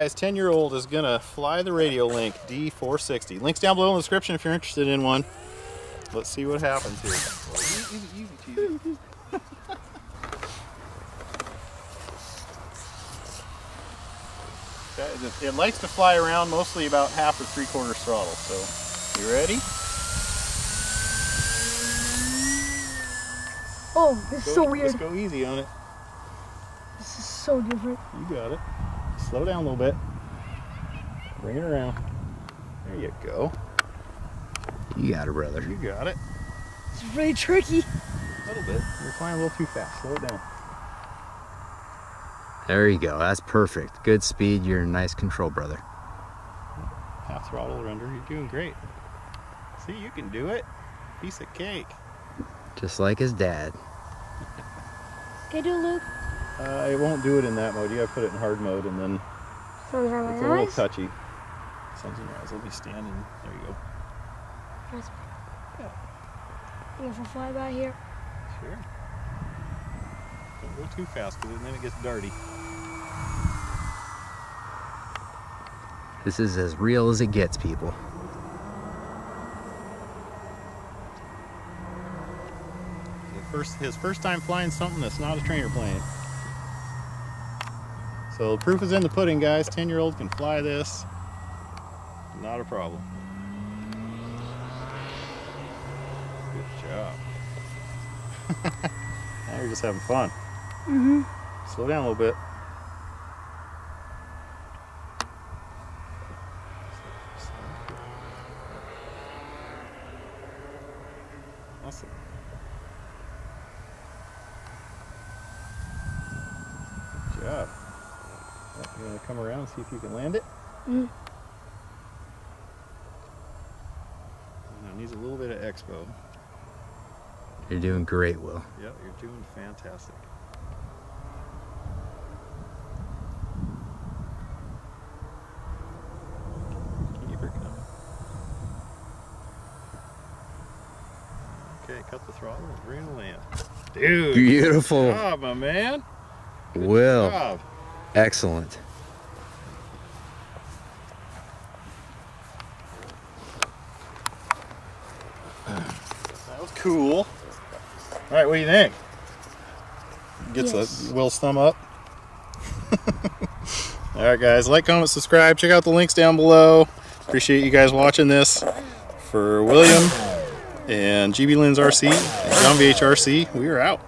Guys, 10 year old is gonna fly the Radiolink D460. Links down below in the description if you're interested in one. Let's see what happens here. Easy, easy, easy, it, it likes to fly around mostly about half or three quarters throttle. So, you ready? Oh, this is so weird. Just go easy on it. This is so different. You got it. Slow down a little bit. Bring it around. There you go. You got it, brother. You got it. It's really tricky. A little bit. You're flying a little too fast. Slow it down. There you go. That's perfect. Good speed. You're in nice control, brother. Half throttle or under. You're doing great. See, you can do it. Piece of cake. Just like his dad. Can do a loop? Uh, it won't do it in that mode. You gotta put it in hard mode and then From around it's a little eyes? touchy. Sun's in your eyes. Let me stand and there you go. Press- I'm gonna fly by here. Sure. Don't go too fast because then it gets dirty. This is as real as it gets, people. First, his first time flying something that's not a trainer plane. So the proof is in the pudding, guys. 10 year old can fly this. Not a problem. Good job. now you're just having fun. Mm-hmm. Slow down a little bit. Awesome. Good job. Well, You want to come around and see if you can land it? Mhm. Now it needs a little bit of expo. You're doing great, Will. Yep, you're doing fantastic. Keep her coming. Okay, cut the throttle and bring the land. Dude, Beautiful. good job, my man. Good Will. job. Excellent. That was cool. All right, what do you think? Gets Yes. the Will's thumb up. All right, guys, like, comment, subscribe. Check out the links down below. Appreciate you guys watching this. For William and GB Lens RC and John VHRC, we are out.